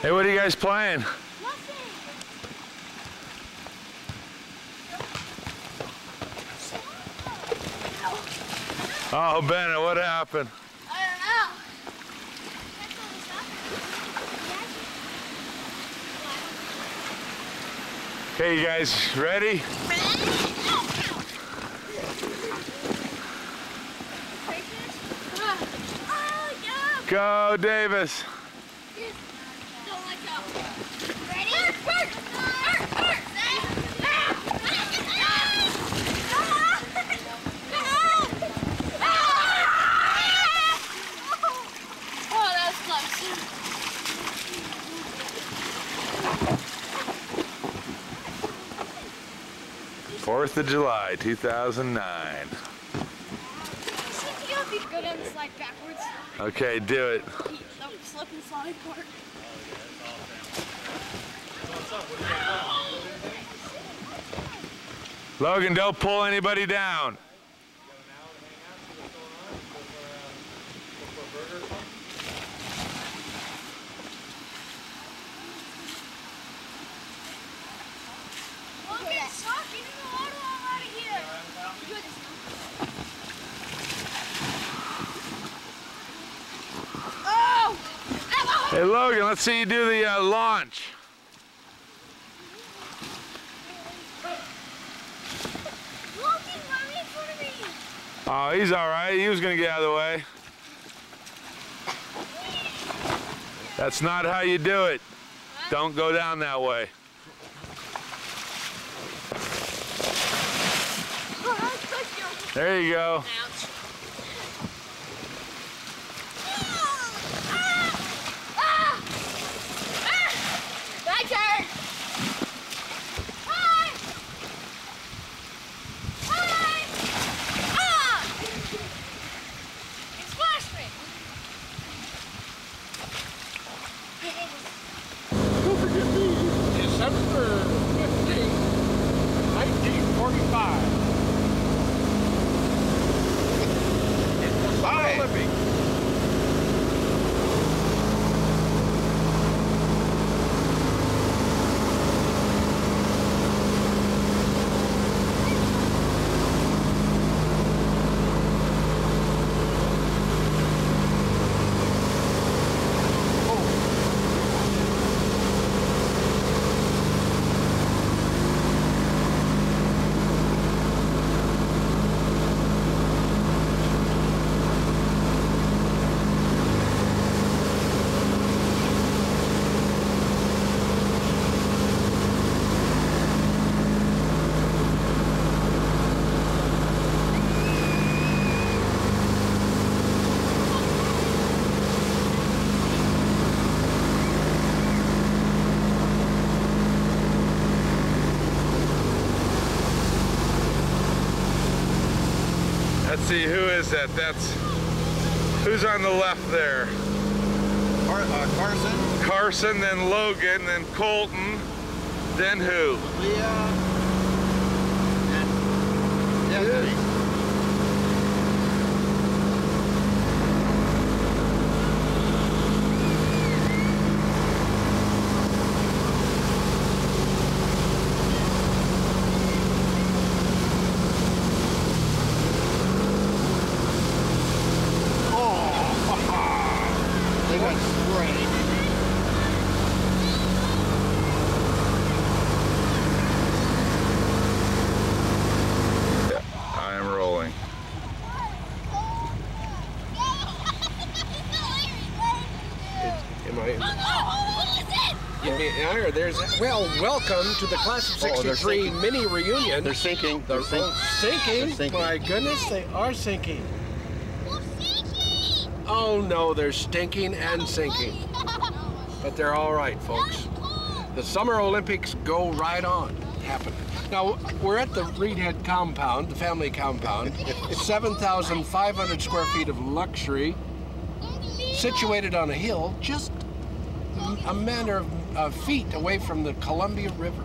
Hey, what are you guys playing? Oh, Bennett, what happened? Know. Okay, you guys ready? Oh, yeah. Go, Davis. Don't let go. Ready? Work, work, work, Oh, that was Davis. Fourth of July, 2009. Go down the slide backwards. Okay, do it. Don't slip and slide. Logan, don't pull anybody down. Logan, stop getting the water all out of here. Good. Oh! Ow! Hey, Logan, let's see you do the uh, launch. Logan, run in front of me. Oh, he's all right. He was going to get out of the way. That's not how you do it. Don't go down that way. There you go. Ouch. My turn. Hi. Hi. Ah. It splashed me. December 15, 1945. Summer Olympics. Let's see, who is that? That's who's on the left there? Car- uh, Carson, Carson, then Logan, then Colton, then who? Leah, and Destiny. Oh, they got sprayed. I am rolling. Am I? Oh, You mean, there- there's, well, welcome to the Class of Oh, 63 sinking. mini reunion. They're sinking. They're They're sink- oh, sinking? They're sinking. My goodness, they are sinking. Oh no, they're stinking and sinking. But they're all right, folks. The Summer Olympics go right on, happening. Now, we're at the Reedhead compound, the family compound, It's 7,500 square feet of luxury, situated on a hill just a matter of uh, feet away from the Columbia River.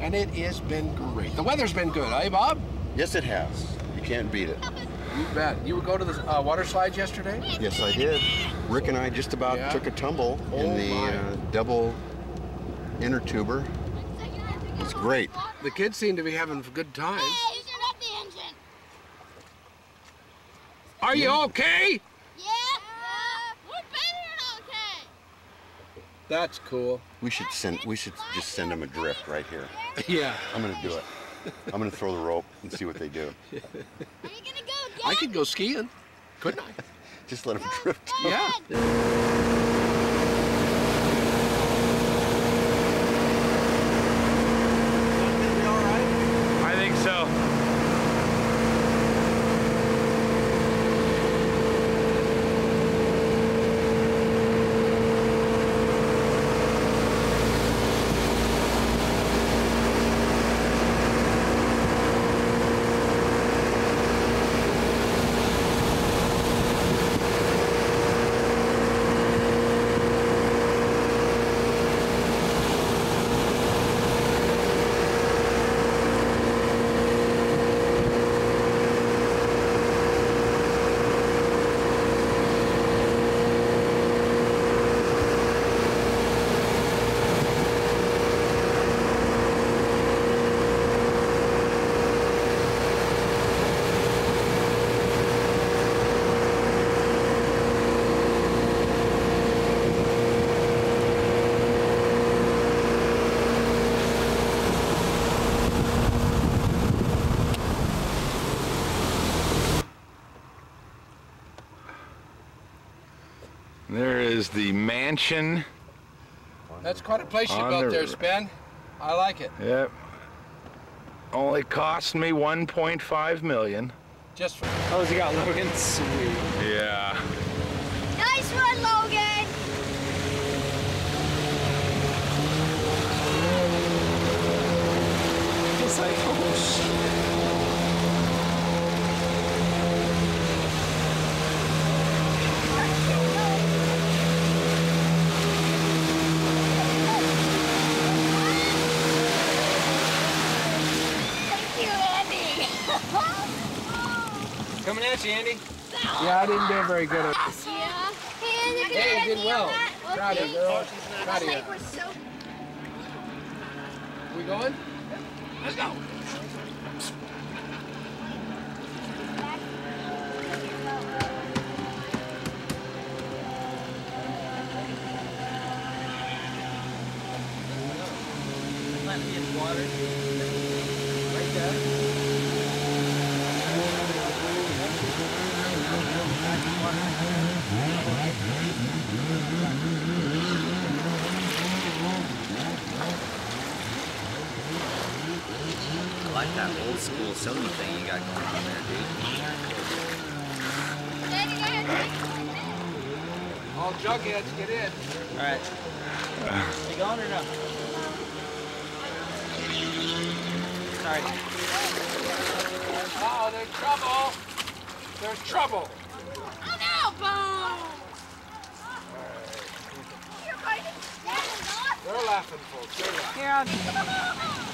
And it has been great. The weather's been good, eh, Bob? Yes, it has. You can't beat it. You bet. You would go to the uh, water slides yesterday? Yes, I did. Rick and I just about Yeah? took a tumble Oh, in the uh, double inner tuber. It's great. The kids seem to be having a good time. Hey, turn up the engine. Are you okay? Yeah. We're better than okay. That's cool. We should send. We should just send them adrift right here. Yeah. I'm gonna do it. I'm gonna throw the rope and see what they do. Are you gonna go again? I could go skiing, couldn't I? Just let them drift. Yeah. There is the mansion. That's quite a place you built the there, river. Spen. I like it. Yep. Only cost me 1.5 million. Just for Oh, has he got Logan? Sweet. Yeah. Nice run, Logan. It's like, oh shit. Coming at you, Andy. yeah, I didn't do very good at yeah. Hey, Hey, you did well. Proud of you, girl. Proud of you. We're so We going? Let's go. I like that old school Sony thing you got going on there, dude. Andy, go ahead. All jugheads, get in. All right. You going or no? Sorry. Oh, there's trouble. There's trouble. Oh no, boom. Right. That was awesome. They're laughing, folks. They're laughing. Yeah. Nice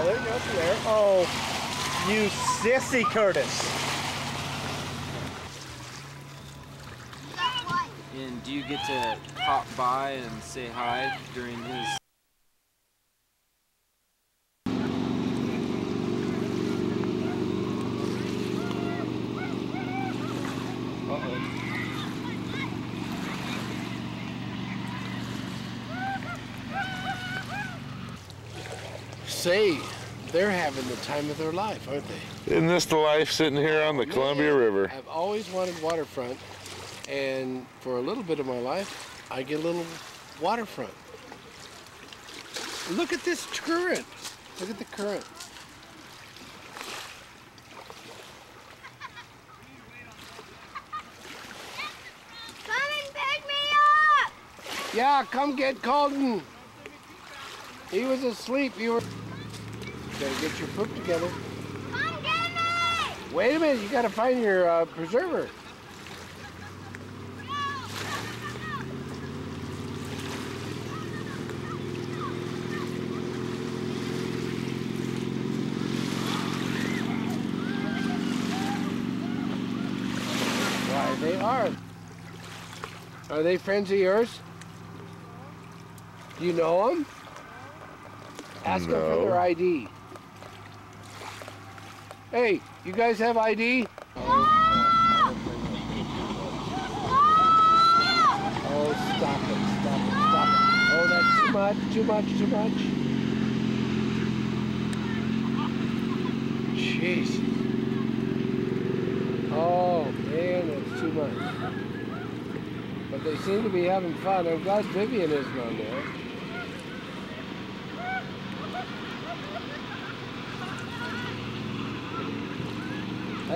Oh, there you go. There. Oh, you sissy, Curtis. And do you get to pop by and say hi during his Say, they're having the time of their life, aren't they? Isn't this the life sitting here on the Columbia River? I've always wanted waterfront, and for a little bit of my life, I get a little waterfront. Look at this current. Look at the current. Come and pick me up! Yeah, come get Colton. He was asleep. You were. Gotta get your poop together. Come get me! Wait a minute. You gotta find your uh, preserver. Why, they are. Are they friends of yours? Do you know them? Ask them for their ID. Hey, you guys have ID? Oh, stop it, stop it, stop it. Oh, that's too much, too much, too much. Jeez. Oh, man, that's too much. But they seem to be having fun. I'm glad Vivian isn't on there.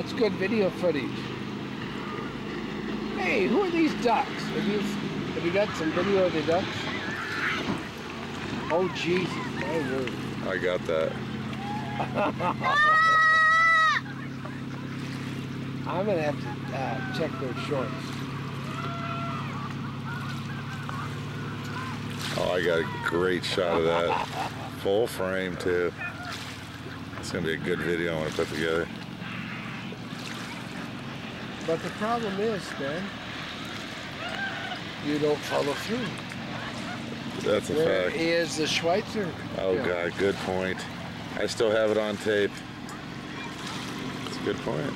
That's good video footage. Hey, who are these ducks? Have you have you got some video of the ducks? Oh Jesus, word. I got that. I'm gonna have to uh, check their shorts. Oh, I got a great shot of that. Full frame too. It's gonna be a good video I want to put together. But the problem is, man, you don't follow through. That's a Where fact. is the Schweitzer? Oh Yeah. God, good point. I still have it on tape. It's a good point.